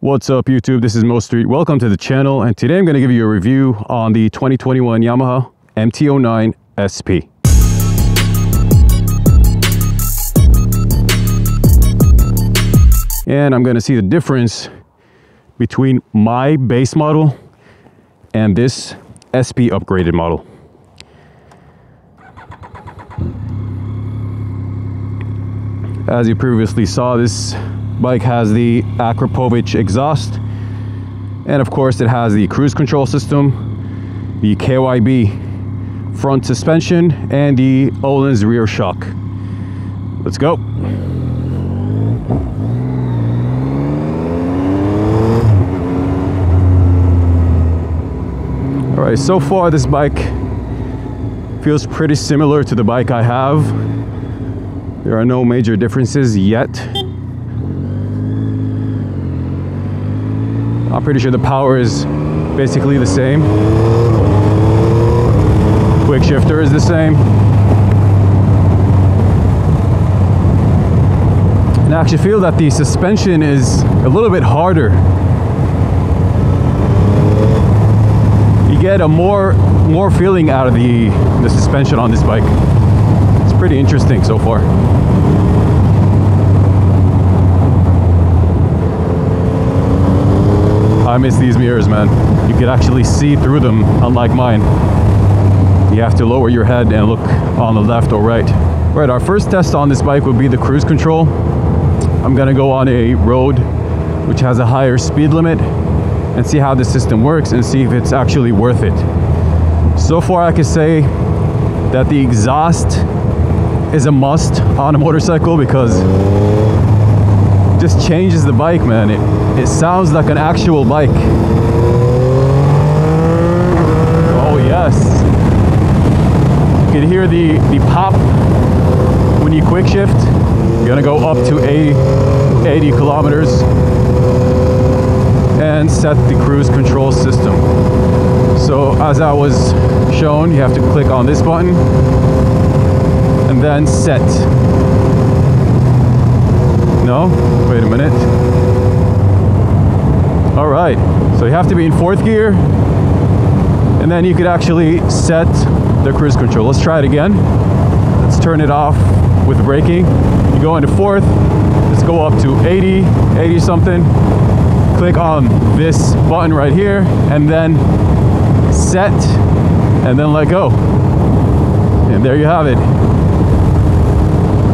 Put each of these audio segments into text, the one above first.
What's up YouTube? This is Mo Street. Welcome to the channel and today I'm going to give you a review on the 2021 Yamaha MT-09 SP. And I'm going to see the difference between my base model and this SP upgraded model. As you previously saw, this bike has the Akrapovic exhaust and of course it has the cruise control system, the KYB front suspension and the Öhlins rear shock. Let's go. All right, so far this bike feels pretty similar to the bike I have. There are no major differences yet. I'm pretty sure the power is basically the same. Quick shifter is the same. And I actually feel that the suspension is a little bit harder. You get a more more feeling out of the, the suspension on this bike. It's pretty interesting so far. I miss these mirrors, man. You can actually see through them, unlike mine. You have to lower your head and look on the left or right. Right, our first test on this bike would be the cruise control. I'm gonna go on a road which has a higher speed limit and see how the system works and see if it's actually worth it. So far I can say that the exhaust is a must on a motorcycle because just changes the bike, man. It, it sounds like an actual bike. Oh, yes. You can hear the, the pop when you quick shift. You're gonna go up to 80, 80 kilometers and set the cruise control system. So as I was shown, you have to click on this button and then set. No? Wait a minute. All right, so you have to be in fourth gear and then you could actually set the cruise control. Let's try it again. Let's turn it off with braking. You go into fourth, let's go up to 80, 80 something. Click on this button right here and then set and then let go. And there you have it.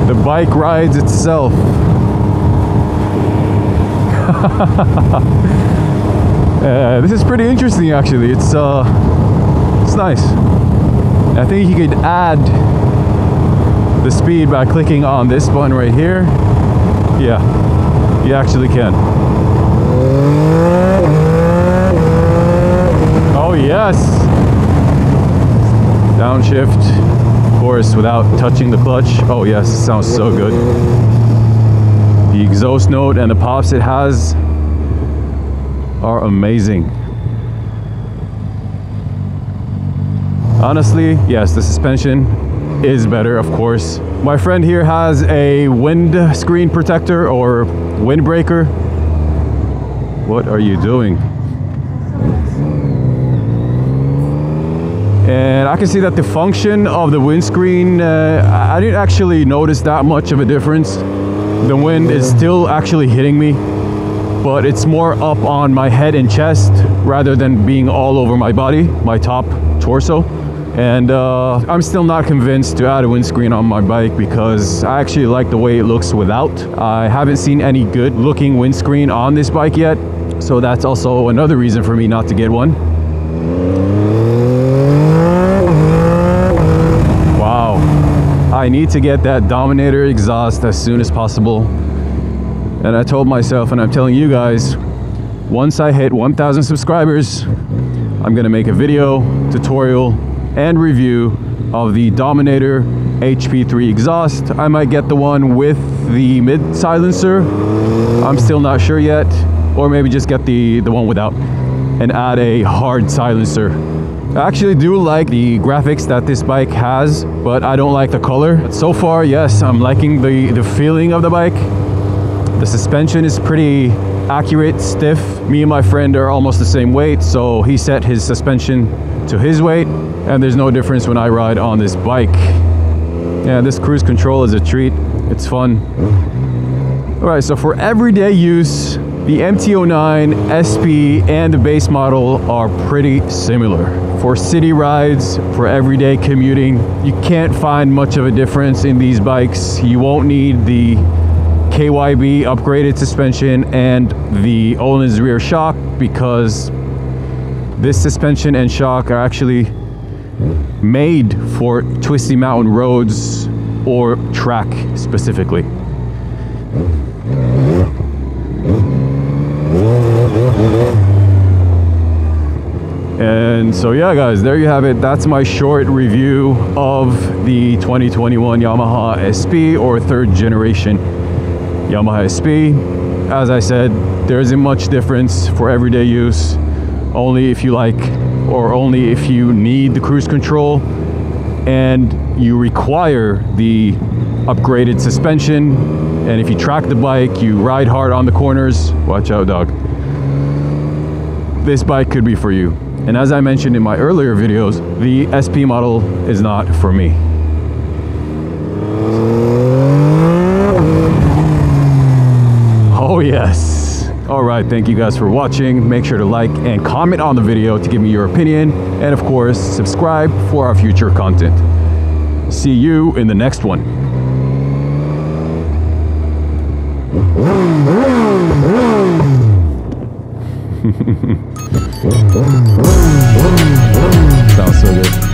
The bike rides itself. uh, this is pretty interesting actually. It's uh, it's nice. I think you could add the speed by clicking on this button right here. Yeah, you actually can. Oh yes. Downshift, of course, without touching the clutch. Oh yes, sounds so good. The exhaust note and the pops it has are amazing. Honestly, yes, the suspension is better, of course. My friend here has a wind screen protector or windbreaker. What are you doing? And I can see that the function of the windscreen, uh, I didn't actually notice that much of a difference the wind is still actually hitting me but it's more up on my head and chest rather than being all over my body my top torso. And uh, I'm still not convinced to add a windscreen on my bike because I actually like the way it looks without. I haven't seen any good looking windscreen on this bike yet so that's also another reason for me not to get one I need to get that Dominator exhaust as soon as possible. And I told myself, and I'm telling you guys, once I hit 1,000 subscribers, I'm gonna make a video, tutorial, and review of the Dominator HP3 exhaust. I might get the one with the mid silencer. I'm still not sure yet. Or maybe just get the, the one without and add a hard silencer I actually do like the graphics that this bike has, but I don't like the color. But so far, yes, I'm liking the, the feeling of the bike. The suspension is pretty accurate, stiff. Me and my friend are almost the same weight, so he set his suspension to his weight, and there's no difference when I ride on this bike. Yeah, this cruise control is a treat. It's fun. All right, so for everyday use, the MT-09 SP and the base model are pretty similar. For city rides, for everyday commuting, you can't find much of a difference in these bikes. You won't need the KYB upgraded suspension and the Öhlins rear shock because this suspension and shock are actually made for twisty mountain roads or track specifically. And so yeah guys, there you have it. That's my short review of the 2021 Yamaha SP or third generation Yamaha SP. As I said, there isn't much difference for everyday use. Only if you like or only if you need the cruise control and you require the upgraded suspension and if you track the bike you ride hard on the corners watch out dog this bike could be for you and as I mentioned in my earlier videos the SP model is not for me oh yes all right, thank you guys for watching. Make sure to like and comment on the video to give me your opinion. And of course, subscribe for our future content. See you in the next one. Sounds so good.